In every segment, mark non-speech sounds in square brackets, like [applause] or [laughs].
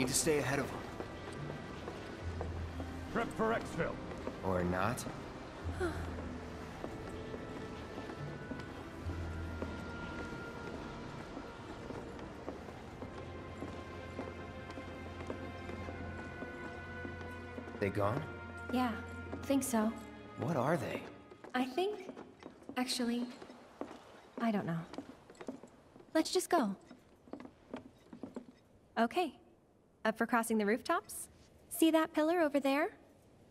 Need to stay ahead of them. Prep for exfil. Or not. they gone? Yeah, think so. What are they? I think... Actually... I don't know. Let's just go. Okay. Up for crossing the rooftops? See that pillar over there?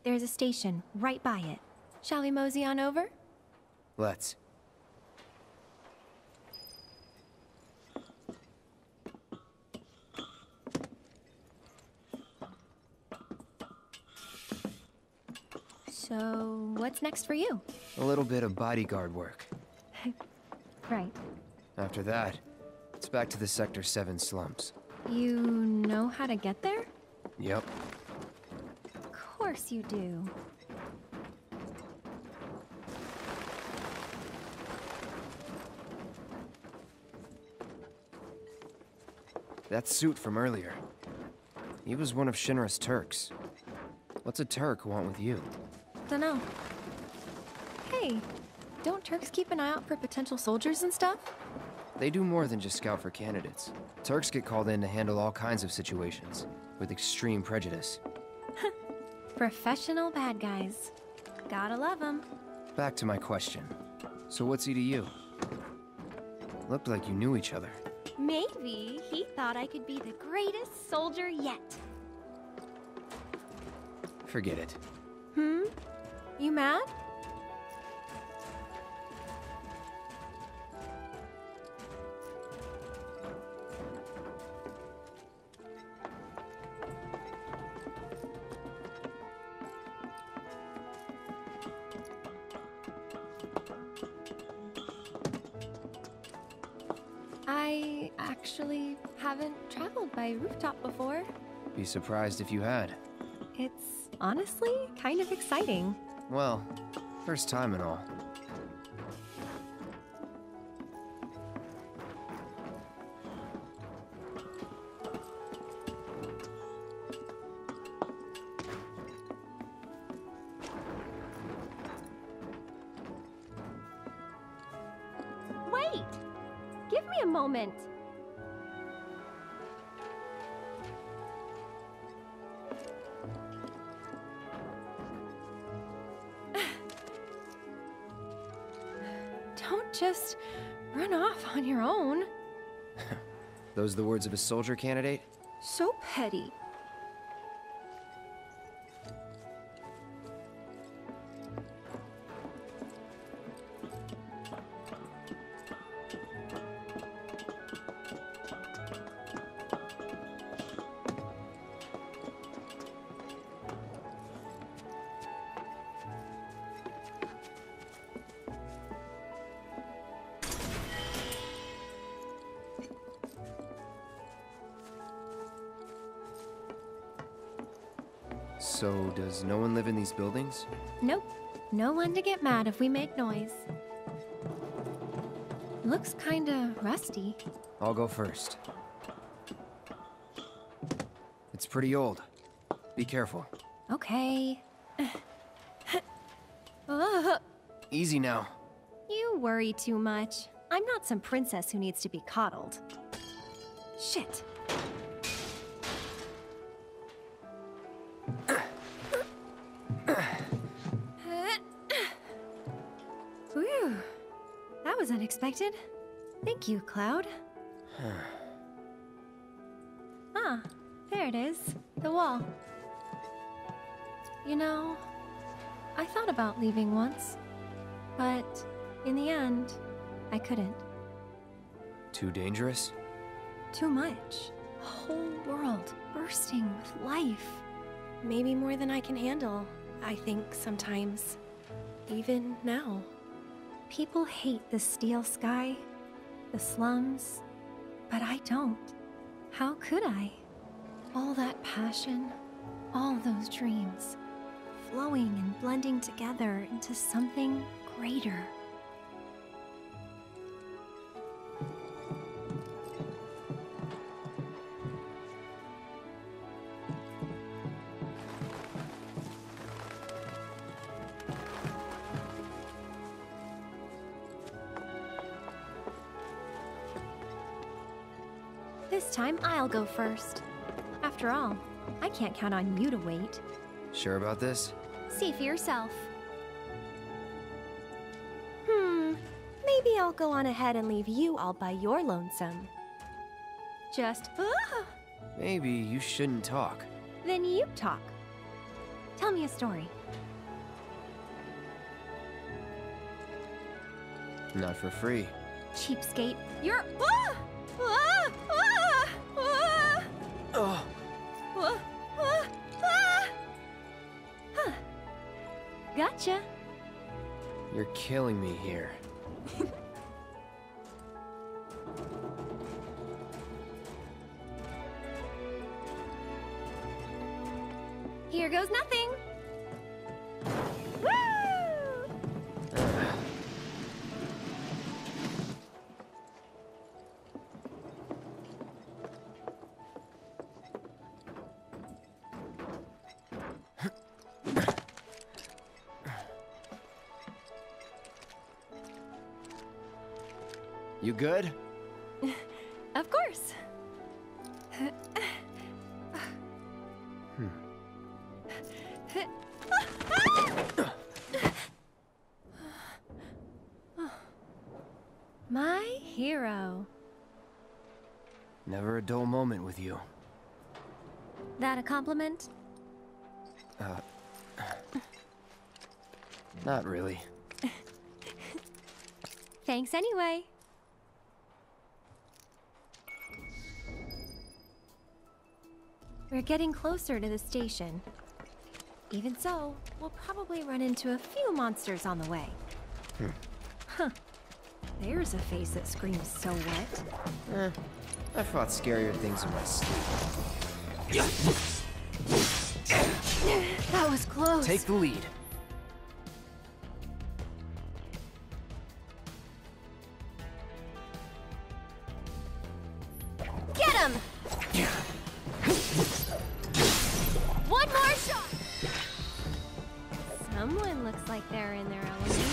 There's a station right by it. Shall we mosey on over? Let's. So, what's next for you? A little bit of bodyguard work. [laughs] Right. After that, it's back to the Sector 7 slums. You know how to get there? Yep. Of course you do. That suit from earlier. He was one of Shinra's Turks. What's a Turk want with you? Dunno. Hey, don't Turks keep an eye out for potential soldiers and stuff? They do more than just scout for candidates. Turks get called in to handle all kinds of situations, with extreme prejudice. [laughs] Professional bad guys. Gotta love them. Back to my question. So what's he to you? Looked like you knew each other. Maybe he thought I could be the greatest soldier yet. Forget it. Hmm? You mad? Rooftop before. Be surprised if you had. It's honestly kind of exciting. Well, first time and all. A soldier candidate? So petty. Nope. No one to get mad if we make noise. Looks kinda rusty. I'll go first. It's pretty old. Be careful. Okay. [laughs] Easy now. You worry too much. I'm not some princess who needs to be coddled. Shit. Unexpected. Thank you, Cloud. [sighs] ah, there it is. The wall. You know, I thought about leaving once, but in the end, I couldn't. Too dangerous? Too much. A whole world bursting with life. Maybe more than I can handle, I think sometimes. Even now. People hate the steel sky, the slums, but I don't. How could I? All that passion, all those dreams, flowing and blending together into something greater. Go first. After all, I can't count on you to wait. Sure about this? See for yourself. Hmm, maybe I'll go on ahead and leave you all by your lonesome. Just, ah, Maybe you shouldn't talk. then you talk. Tell me a story. Not for free. Cheapskate. You're. Ah! Ah! Ah! Gotcha. You're killing me. Here good? Of course. My hero. Never a dull moment with you. That a compliment? Uh, not really. [laughs] Thanks anyway. Getting closer to the station. Even so, we'll probably run into a few monsters on the way. Huh. There's a face that screams so wet. Eh, I fought scarier things in my sleep. That was close. Take the lead. Get him! Someone looks like they're in their element.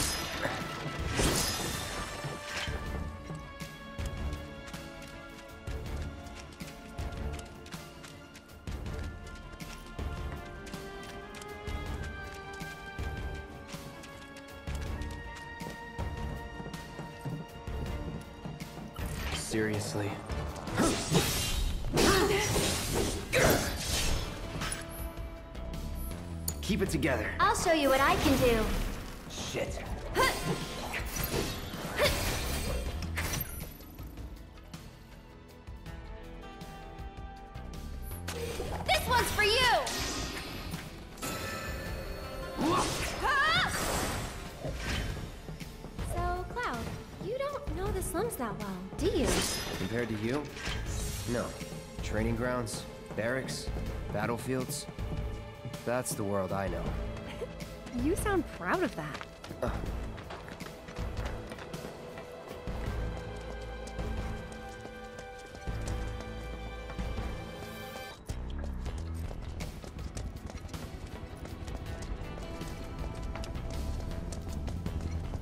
Together. I'll show you what I can do. Shit. This one's for you! So, Cloud, you don't know the slums that well, do you? Compared to you? No. Training grounds, barracks, battlefields. That's the world I know. [laughs] You sound proud of that.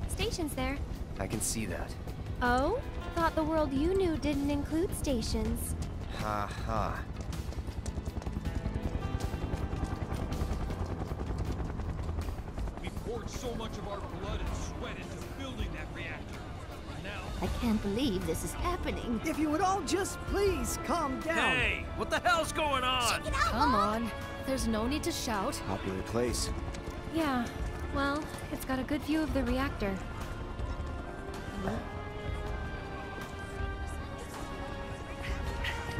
Station's there. I can see that. Oh? Thought the world you knew didn't include stations. Ha ha. Can't believe this is happening. If you would all just please calm down. hey, what the hell's going on? Come on. There's no need to shout. Popular place. Yeah, well, it's got a good view of the reactor.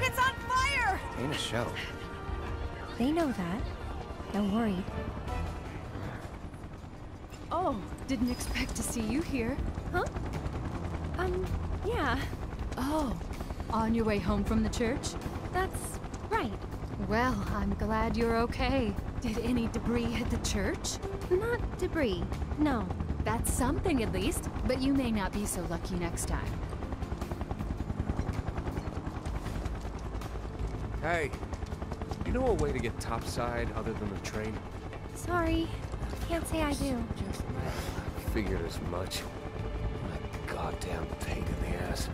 It's on fire! Ain't a show. They know that. Don't worry. Oh, didn't expect to see you here. Huh? Um, yeah, Oh, on your way home from the church? that's right. Well, I'm glad you're okay. Did any debris hit the church? Not debris. No. That's something at least, but you may not be so lucky next time. Hey, you know a way to get topside other than the train? Sorry. Can't say I do. Figured as much. Goddamn pain in the ass.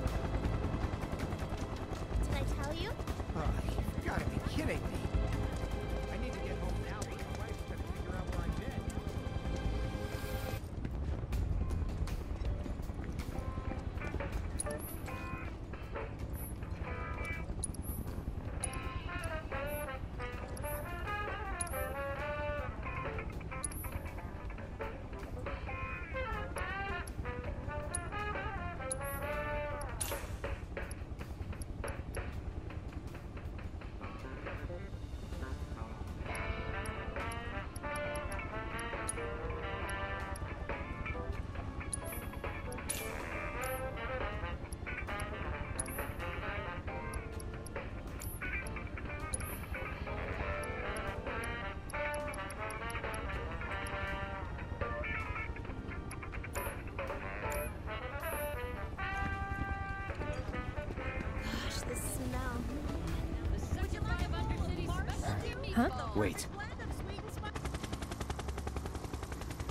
Huh? Wait.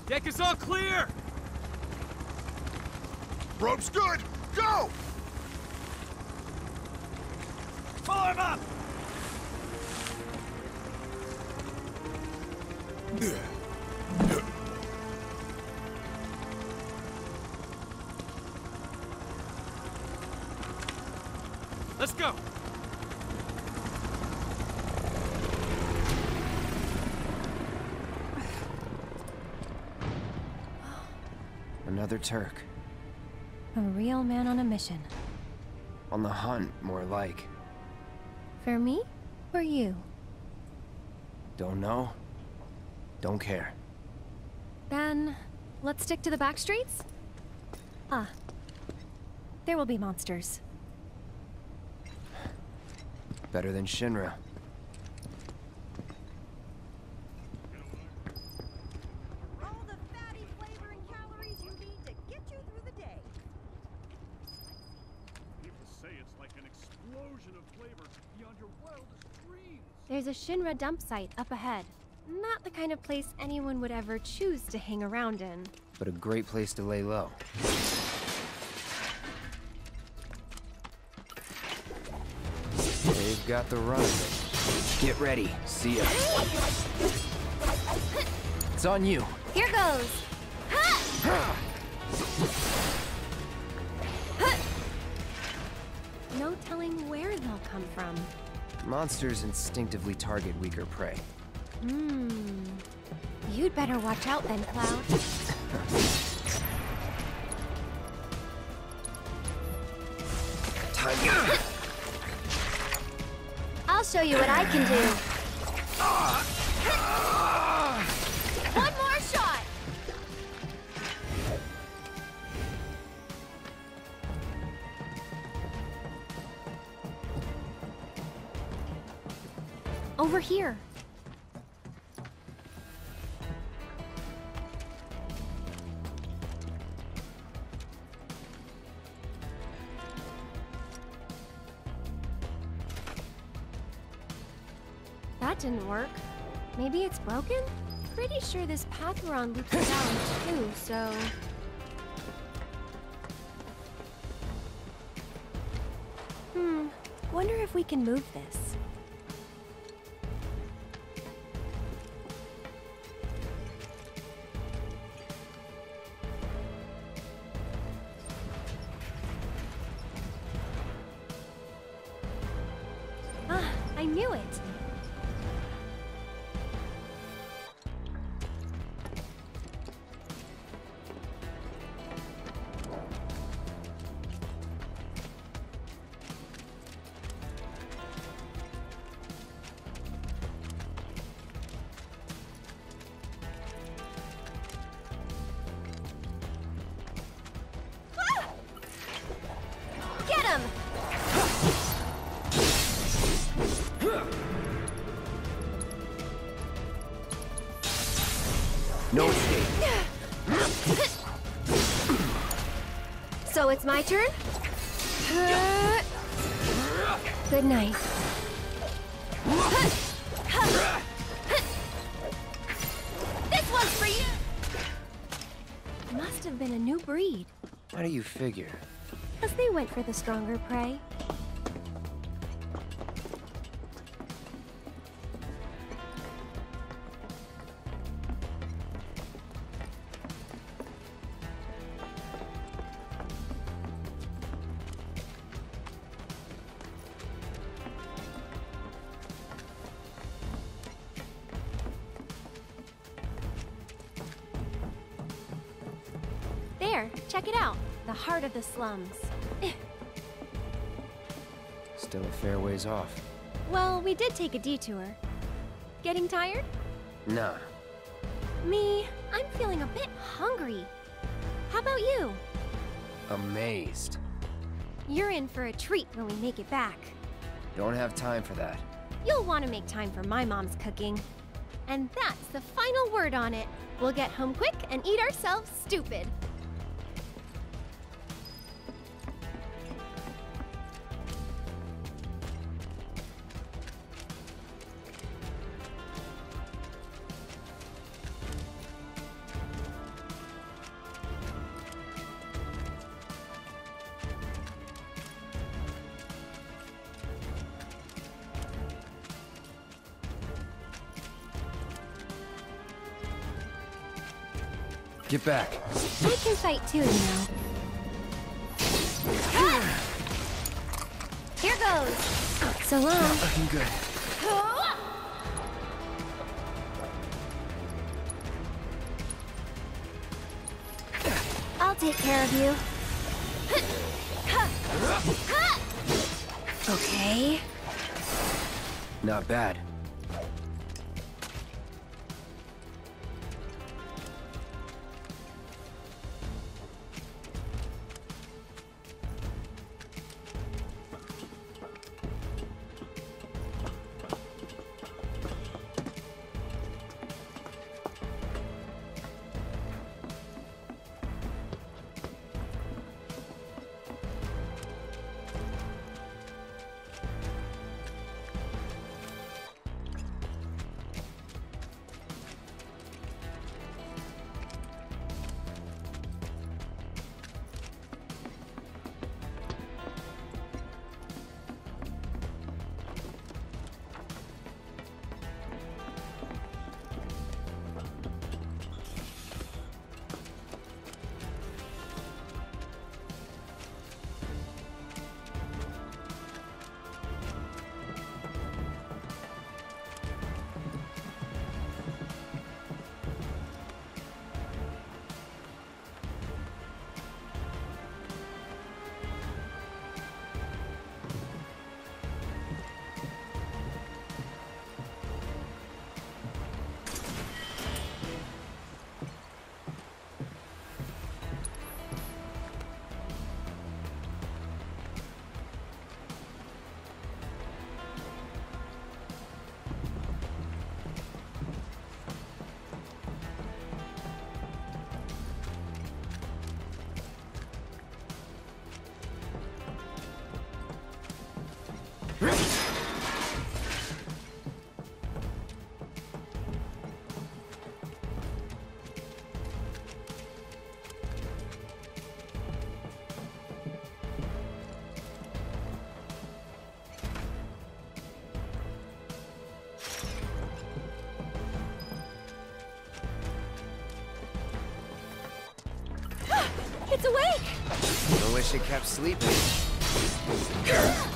Deck is all clear! Rope's good! Go! Follow him up! Turk. A real man on a mission. On the hunt, more like. For me? Or you? Don't know? Don't care. Then, let's stick to the back streets? Ah. There will be monsters. Better than Shinra. All the fatty flavor and calories you need to get you through the day. People say it's like an explosion of flavor beyond your wildest dreams. There's a Shinra dump site up ahead. Not the kind of place anyone would ever choose to hang around in. But a great place to lay low. They've got the run of it. Get ready. See ya. It's on you. Here goes. No telling where they'll come from. Monsters instinctively target weaker prey. Hmm. You'd better watch out then, Cloud. Time. I'll show you what I can do. Here. That didn't work. Maybe it's broken? Pretty sure this path we're on loops around too, so... Hmm, wonder if we can move this. So it's my turn? Good night. This one's for you. Must have been a new breed. How do you figure? Because they went for the stronger prey. Slums. Still a fair ways off. Well, we did take a detour. Getting tired? Nah. Me, I'm feeling a bit hungry. How about you? Amazed. You're in for a treat when we make it back. Don't have time for that. You'll want to make time for my mom's cooking. And that's the final word on it. We'll get home quick and eat ourselves stupid. Get back. I can fight too, you know. Ah! Here goes. So long. Uh, Looking good. I'll take care of you. Okay. Not bad. It's awake! I wish it kept sleeping. [gasps] [laughs]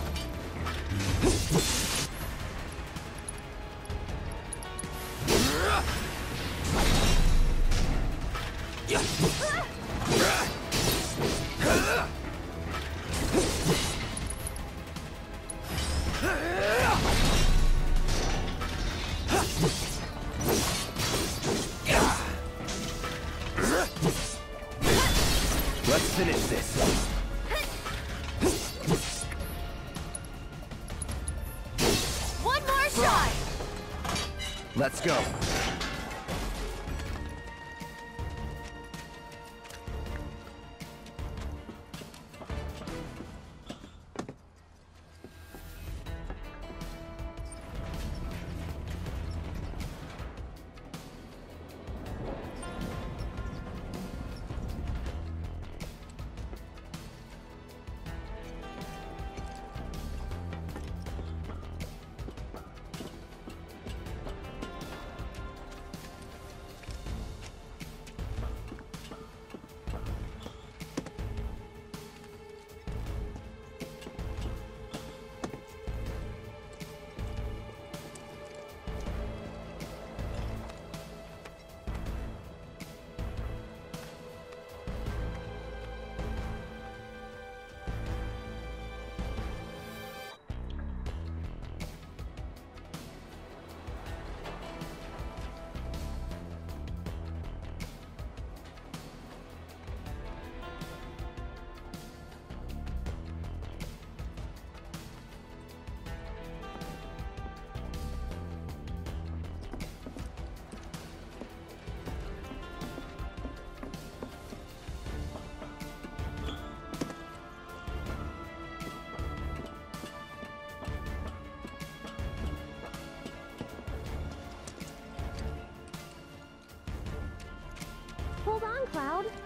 Cloud.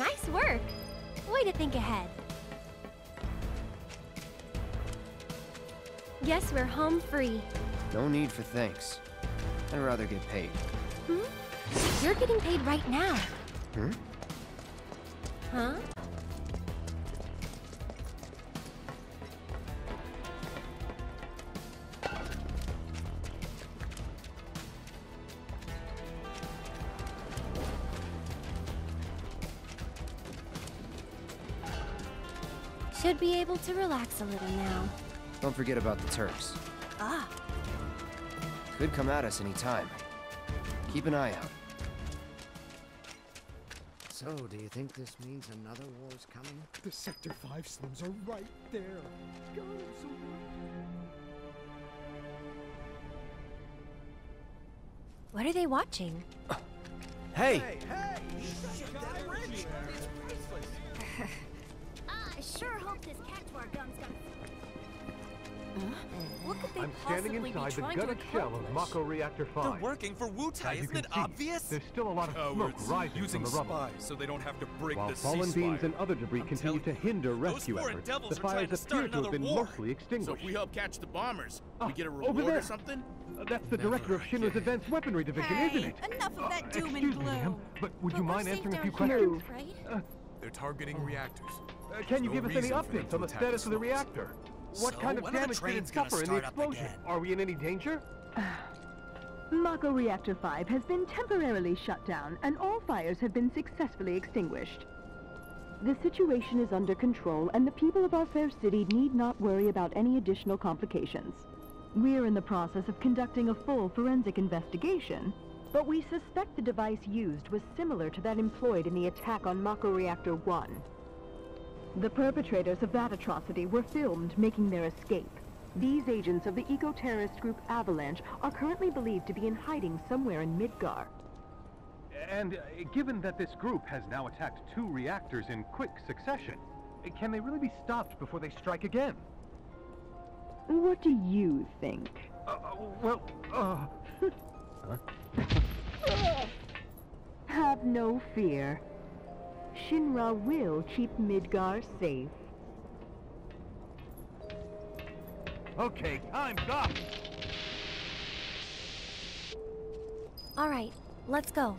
Nice work. Way to think ahead. Guess we're home free. No need for thanks. I'd rather get paid. Hmm? You're getting paid right now. Hmm? Huh? Should be able to relax a little now. Don't forget about the Turks. Ah, Could come at us any time. Keep an eye out. So, do you think this means another war's coming? The Sector 5 slums are right there. God, I'm so what are they watching? Hey! hey! Shit, [laughs] sure hope this Cactuar gun's gonna. What could they I'm standing inside be the trying gutted shell of? Mako Reactor 5. They're working for Wutai, As you isn't it see, obvious? There's still a lot of smoke Cowards, rising using from the rubble. spies so they don't have to break While the fallen beams and other debris I'm continue to hinder rescue efforts, the are trying fires to start appear to have been war. mostly So if we help catch the bombers, Ah, we get a reward there. or something? Uh, that's the director of Shinra's Advanced Weaponry Division, isn't it? enough of that doom and Excuse me, ma'am, gloom. but would you But we're mind answering a few questions? right? They're targeting reactors. Uh, can you no give us any reason for them updates on the status the of the reactor? What So, kind of when are the damage did it suffer in the explosion? again? Are we in any danger? [sighs] Mako Reactor 5 has been temporarily shut down and all fires have been successfully extinguished. The situation is under control and the people of our fair city need not worry about any additional complications. We're in the process of conducting a full forensic investigation, but we suspect the device used was similar to that employed in the attack on Mako Reactor 1. The perpetrators of that atrocity were filmed making their escape. These agents of the eco-terrorist group Avalanche are currently believed to be in hiding somewhere in Midgar. And uh, given that this group has now attacked two reactors in quick succession, uh, can they really be stopped before they strike again? What do you think? Uh, uh, well, uh... [laughs] Have no fear. Shinra will keep Midgar safe. Okay, time's up! All right, let's go.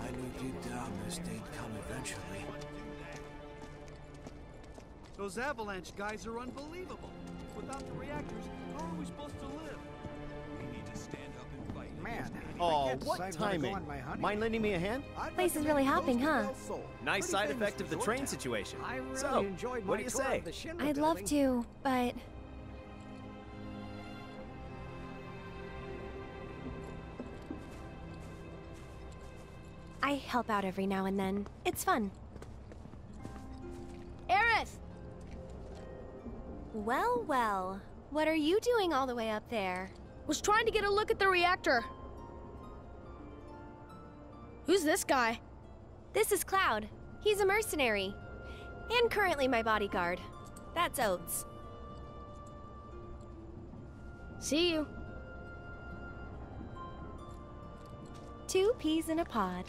I knew deep down this day'd come eventually. Those avalanche guys are unbelievable. Without the reactors, how are we supposed to live? Oh, what decide where to go timing. on my honeymoon. Mind lending me a hand? Place is really hopping, huh? Nice side effect of the train situation. So, what do you say? of the Shinra I'd love to, but I help out every now and then. It's fun. Aerith! Well, well. What are you doing all the way up there? Was trying to get a look at the reactor. Who's this guy? This is Cloud. He's a mercenary. And currently my bodyguard. That's Oates. See you. Two peas in a pod.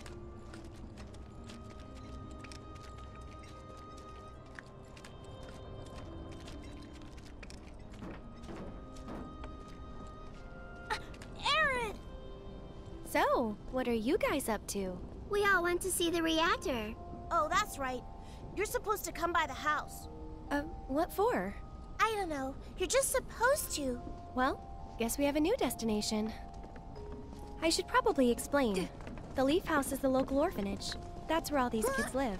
So, what are you guys up to? We all went to see the reactor. Oh, that's right. You're supposed to come by the house. Uh, what for? I don't know. You're just supposed to. Well, guess we have a new destination. I should probably explain. The Leaf House is the local orphanage. That's where all these kids live.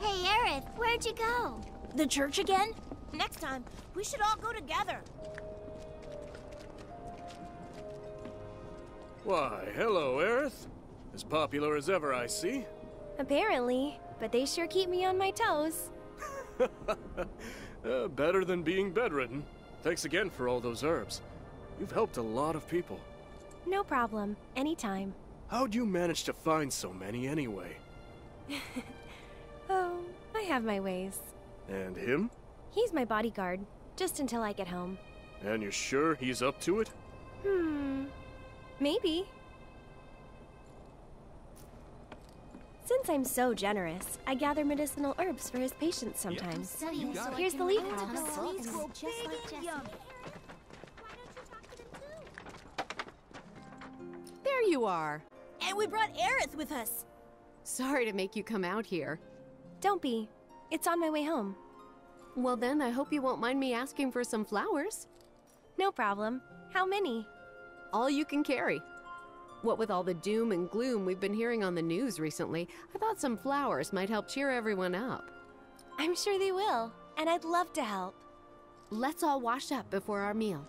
Hey, Aerith, where'd you go? The church again? Next time, we should all go together. Why, hello, Aerith. As popular as ever, I see. Apparently, but they sure keep me on my toes. [laughs] Uh, better than being bedridden. Thanks again for all those herbs. You've helped a lot of people. No problem. Anytime. How'd you manage to find so many anyway? [laughs] Oh, I have my ways. And him? He's my bodyguard, just until I get home. And you're sure he's up to it? Hmm. Maybe. Since I'm so generous, I gather medicinal herbs for his patients sometimes. Here's the leaf house. There you are. And we brought Aerith with us. Sorry to make you come out here. Don't be. It's on my way home. Well, then, I hope you won't mind me asking for some flowers. No problem. How many? All you can carry. What with all the doom and gloom we've been hearing on the news recently, I thought some flowers might help cheer everyone up. I'm sure they will, and I'd love to help. Let's all wash up before our meal.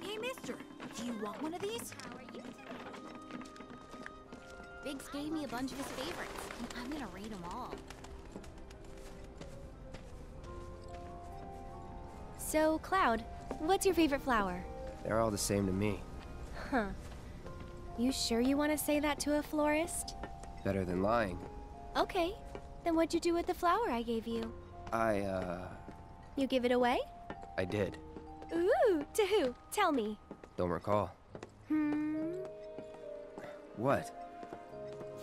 Hey, mister, do you want one of these? Biggs gave me a bunch of his favorites, and I'm gonna rate them all. So, Cloud, what's your favorite flower? They're all the same to me. Huh. You sure you want to say that to a florist? Better than lying. Okay. Then what'd you do with the flower I gave you? I, uh... You give it away? I did. Ooh, to who? Tell me. Don't recall. Hmm. What?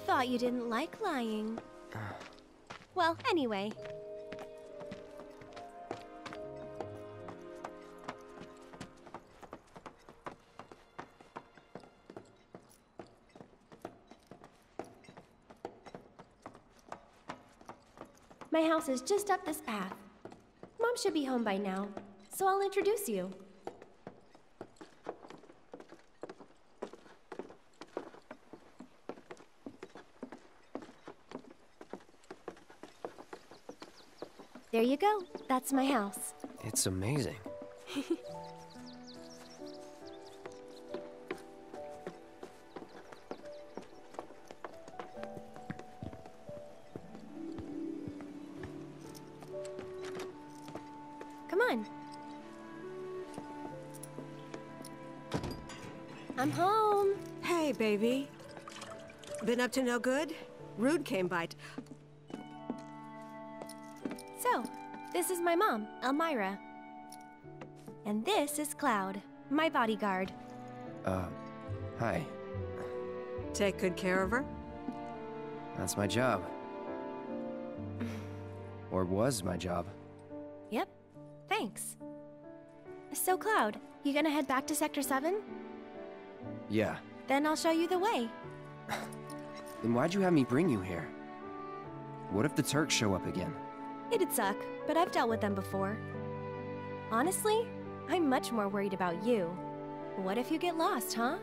Thought you didn't like lying. [sighs] well, anyway. My house is just up this path. Mom should be home by now, so I'll introduce you. There you go. That's my house. It's amazing. [laughs] Been up to no good? Rude came by. So, this is my mom, Elmyra. And this is Cloud, my bodyguard. Uh, hi. Take good care of her? That's my job. or was my job. Yep. Thanks. So, Cloud, you gonna head back to Sector 7? Yeah. Then I'll show you the way. [laughs] Then why'd you have me bring you here? What if the Turks show up again? It'd suck, but I've dealt with them before. Honestly, I'm much more worried about you. What if you get lost, huh?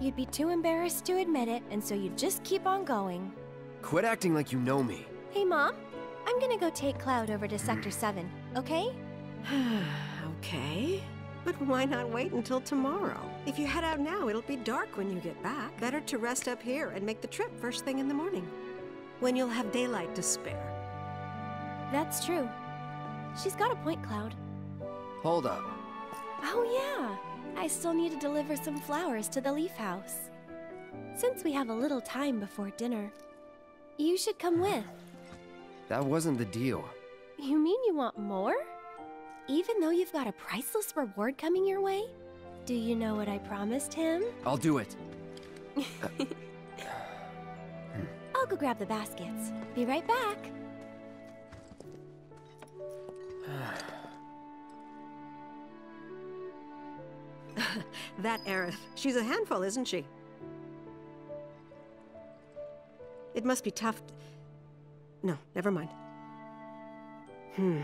You'd be too embarrassed to admit it, and so you'd just keep on going. Quit acting like you know me. Hey, Mom, I'm gonna go take Cloud over to Sector 7, okay? [sighs] okay. But why not wait until tomorrow? If you head out now, it'll be dark when you get back. Better to rest up here and make the trip first thing in the morning. When you'll have daylight to spare. That's true. She's got a point, Cloud. Hold up. Oh, yeah. I still need to deliver some flowers to the Leaf House. Since we have a little time before dinner, you should come with. That wasn't the deal. You mean you want more? Even though you've got a priceless reward coming your way? Do you know what I promised him? I'll do it. [sighs] I'll go grab the baskets. Be right back. [sighs] that Aerith. She's a handful, isn't she? It must be tough. No, never mind. Hmm.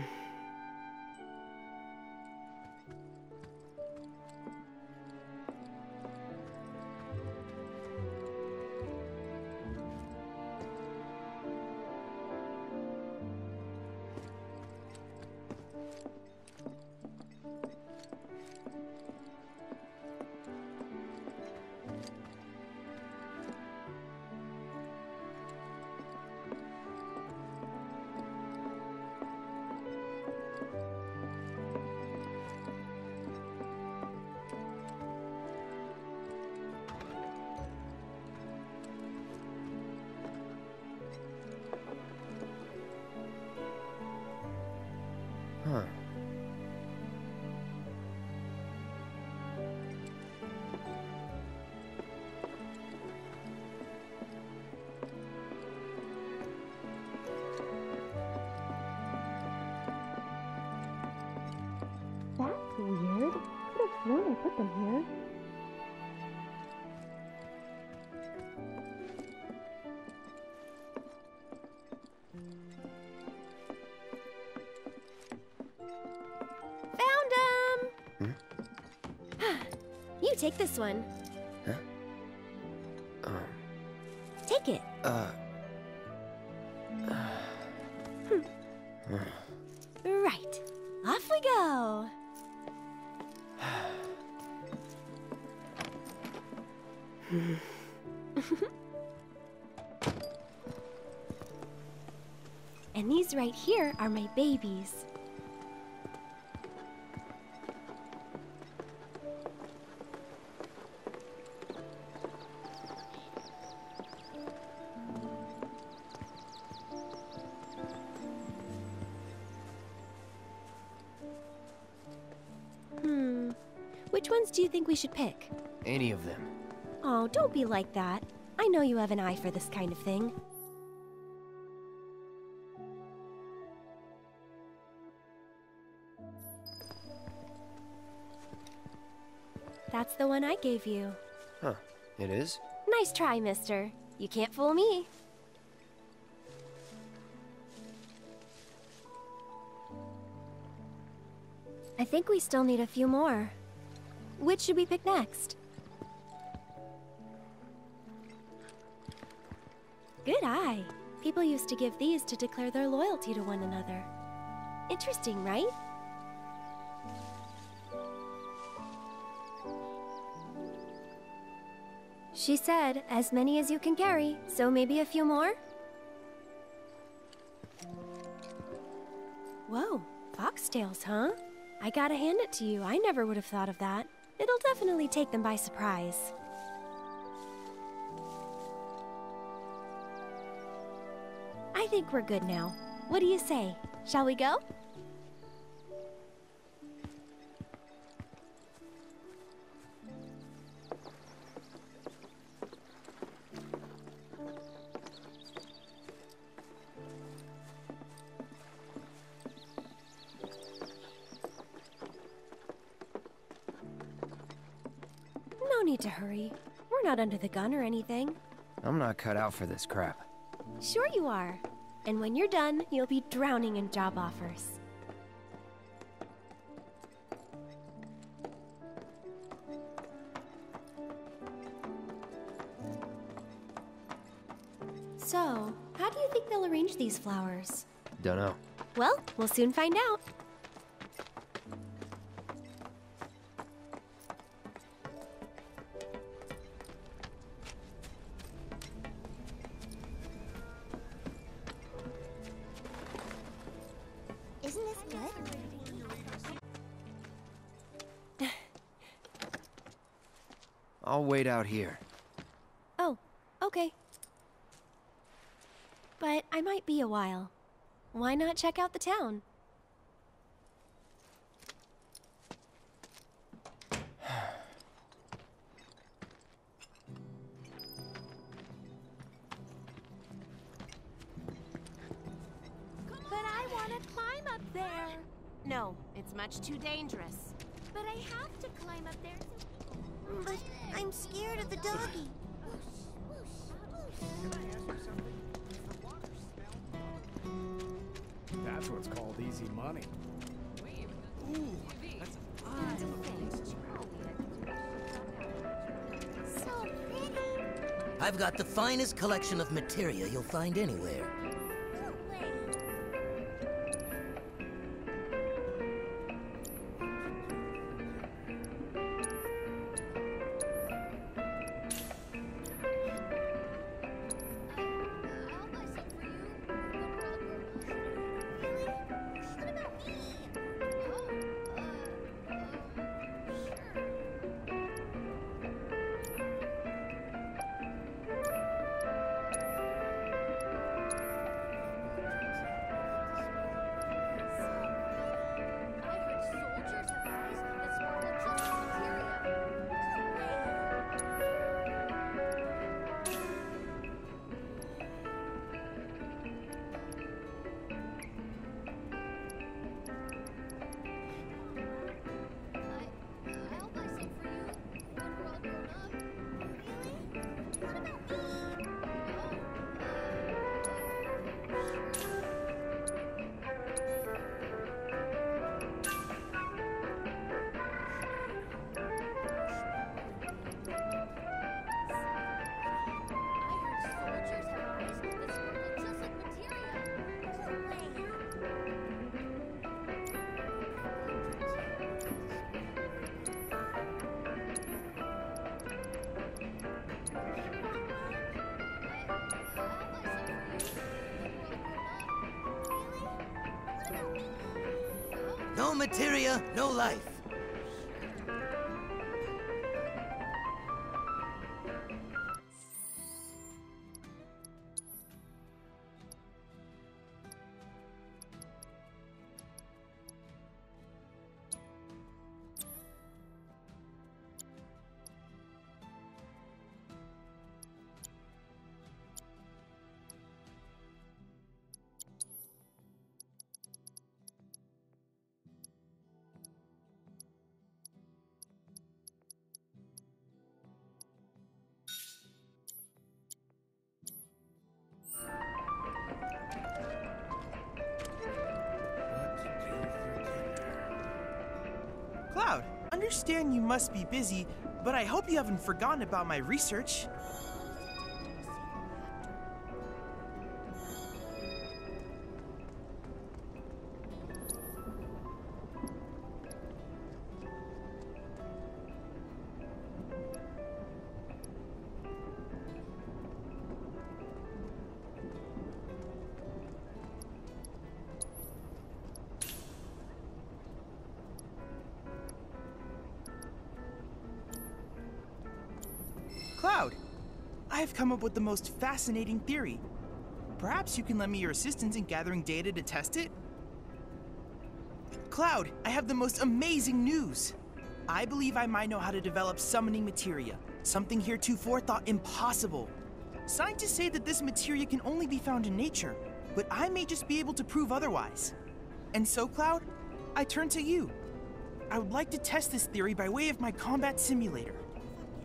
You take this one. Huh? Um, Take it. uh. Right. Off we go. [sighs] and these right here are my babies. Should pick? Any of them. Oh, don't be like that. I know you have an eye for this kind of thing. That's the one I gave you. Huh. It is? Nice try, mister. You can't fool me. I think we still need a few more. Which should we pick next? Good eye. People used to give these to declare their loyalty to one another. Interesting, right? She said, as many as you can carry, so maybe a few more? Whoa, foxtails, huh? I gotta hand it to you. I never would have thought of that. It'll definitely take them by surprise. I think we're good now. What do you say? Shall we go? Not under the gun or anything. I'm not cut out for this crap. Sure you are. And when you're done, you'll be drowning in job offers. So, how do you think they'll arrange these flowers? Dunno. Well, we'll soon find out. I'll wait out here. Oh, okay. But I might be a while. Why not check out the town? But I want to climb up there. No, it's much too dangerous. But I have to climb up there. But I'm scared of the doggy. That's what's called easy money. Ooh, that's So pretty. I've got the finest collection of materia you'll find anywhere. No materia, no life. Must be busy, but I hope you haven't forgotten about my research. Cloud, I have come up with the most fascinating theory. Perhaps you can lend me your assistance in gathering data to test it? Cloud, I have the most amazing news! I believe I might know how to develop summoning materia, something heretofore thought impossible. Scientists say that this materia can only be found in nature, but I may just be able to prove otherwise. And so, Cloud, I turn to you. I would like to test this theory by way of my combat simulator.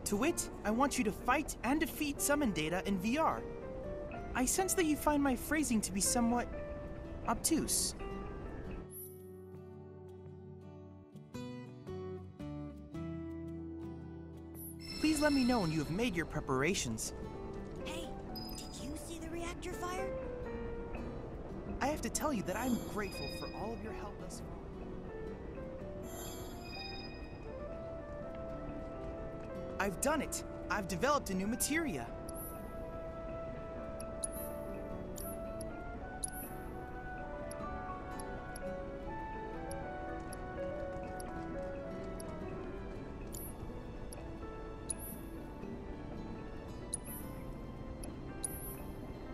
To wit, I want you to fight and defeat summon data in VR. I sense that you find my phrasing to be somewhat obtuse. Please let me know when you have made your preparations. Hey, did you see the reactor fire? I have to tell you that I'm grateful for all of your help thus far. I've done it. I've developed a new materia.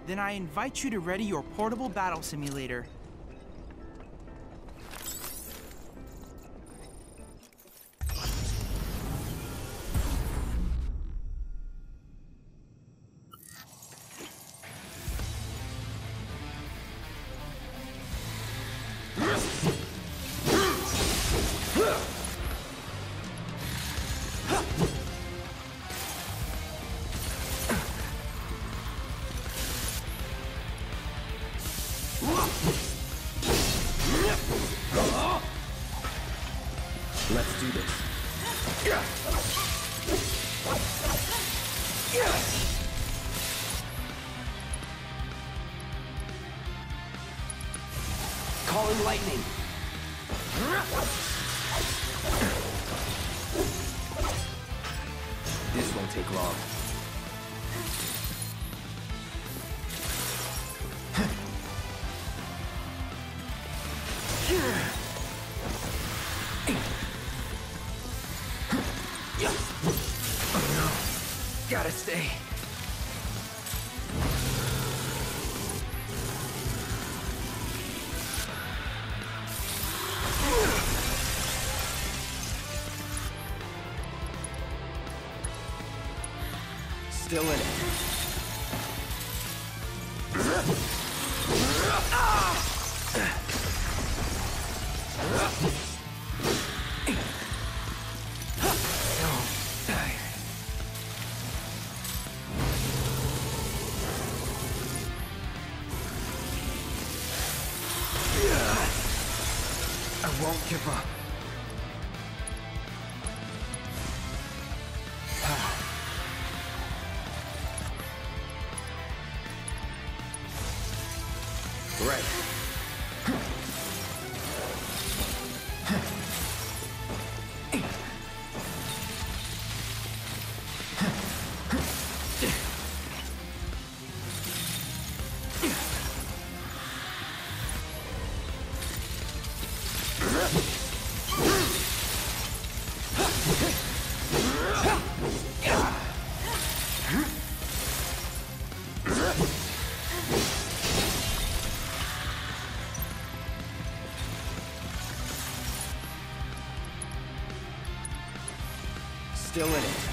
Then I invite you to ready your portable battle simulator. Still still in it.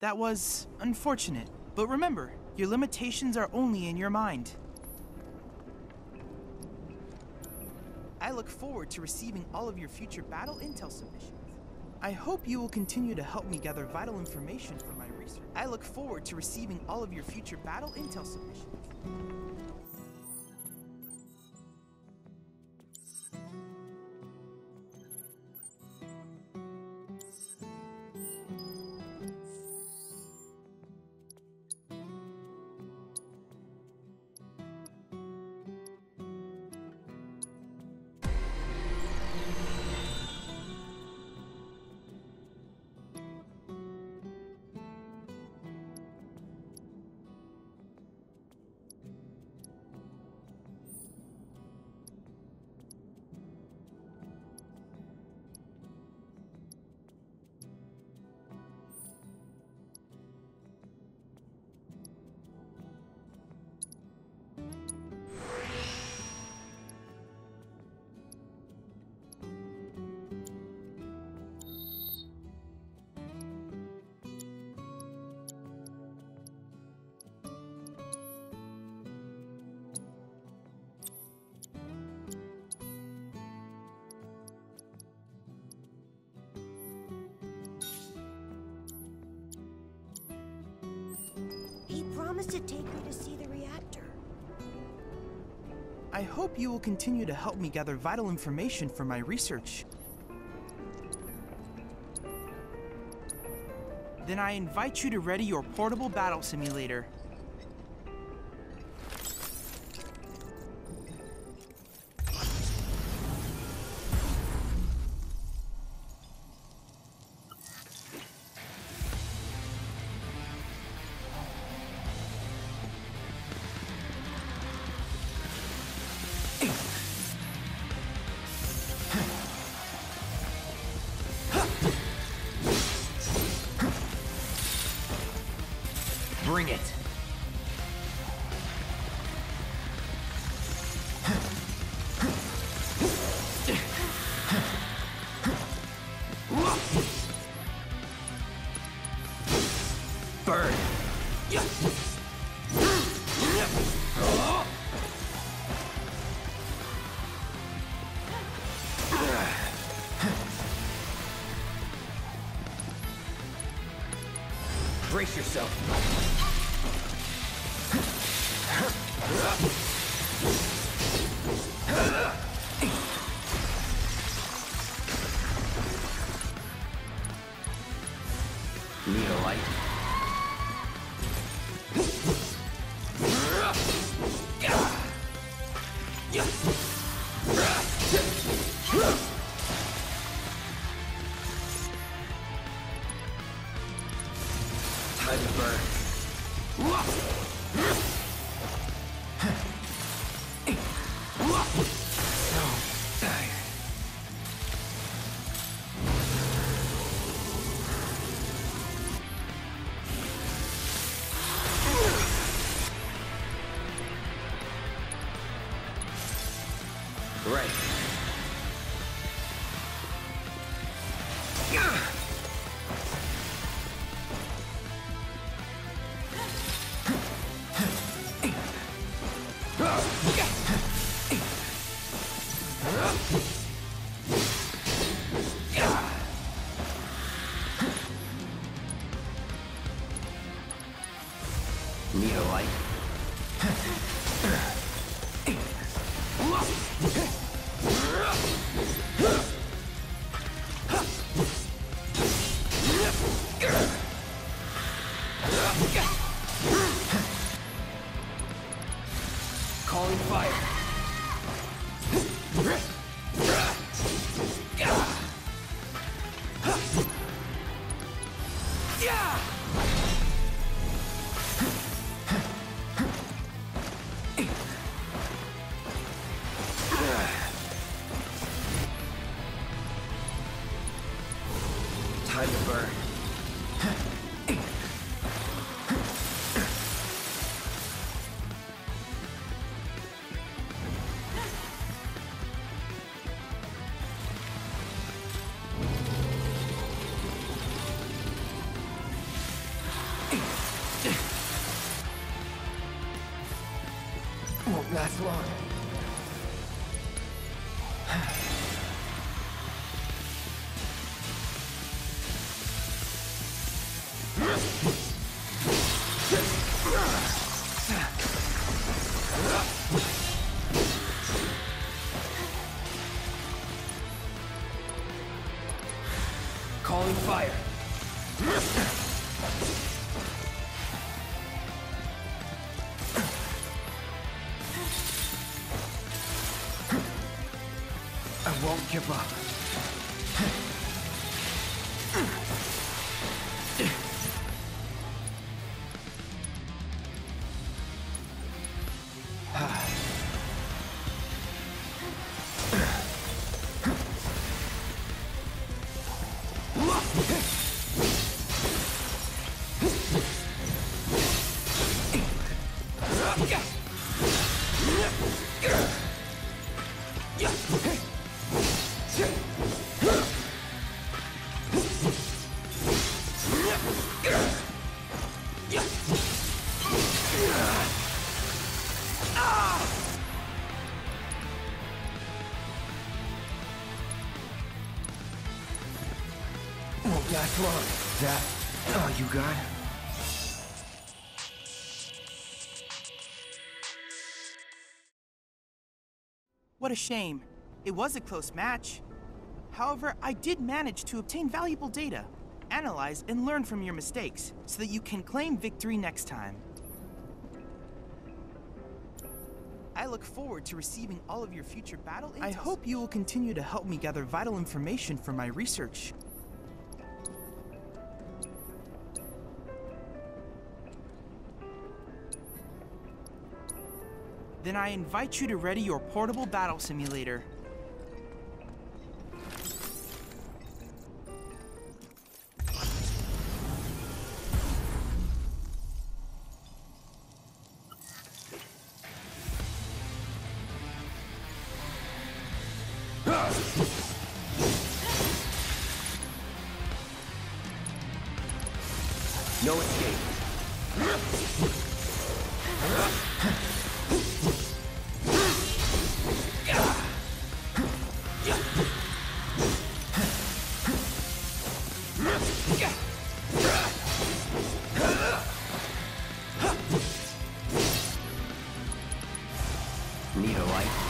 That was unfortunate. But remember, your limitations are only in your mind. I look forward to receiving all of your future battle intel submissions. I hope you will continue to help me gather vital information for my research. I look forward to receiving all of your future battle intel submissions. Continue to help me gather vital information for my research. Then I invite you to ready your portable battle simulator. Bring it. Need [laughs] a Long. That all you got? What a shame. It was a close match. However, I did manage to obtain valuable data, analyze and learn from your mistakes, so that you can claim victory next time. I look forward to receiving all of your future battle intel. I hope you will continue to help me gather vital information for my research. Then I invite you to ready your portable battle simulator. Need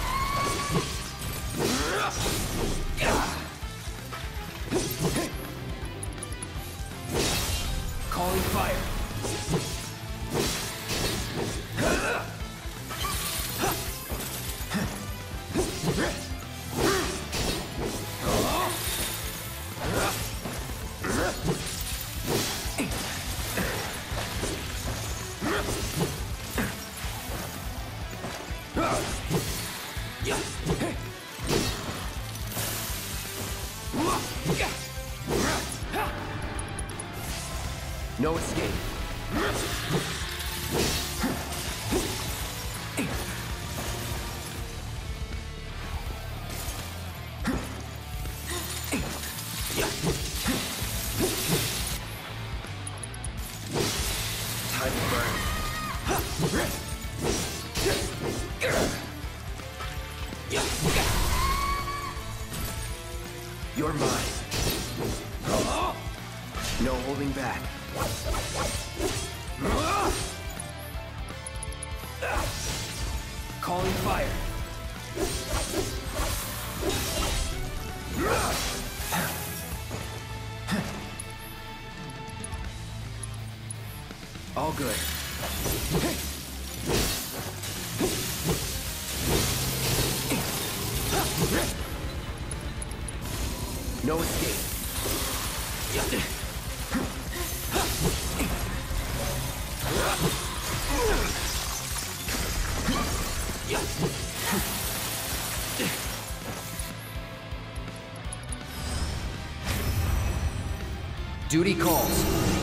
Duty calls.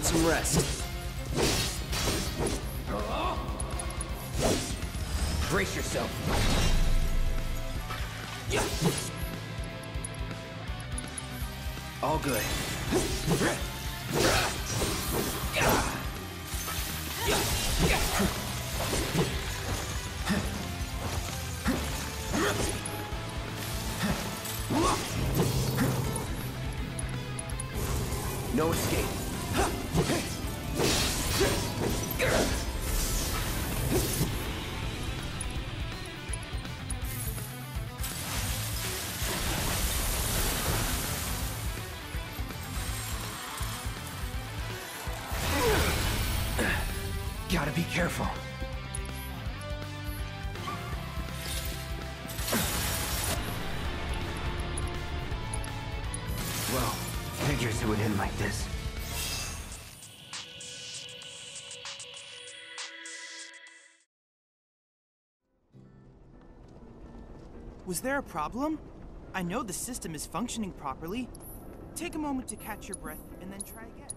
Get some rest. Brace yourself. All good. No escape. Was there a problem? I know the system is functioning properly. Take a moment to catch your breath and then try again.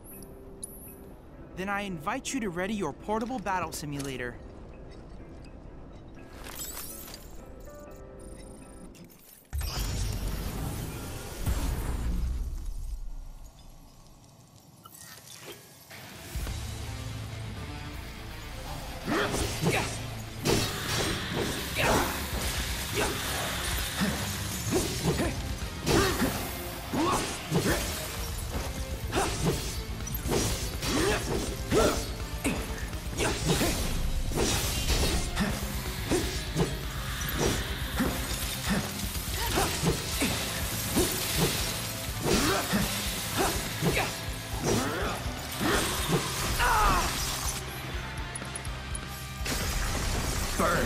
Then I invite you to ready your portable battle simulator. Burn.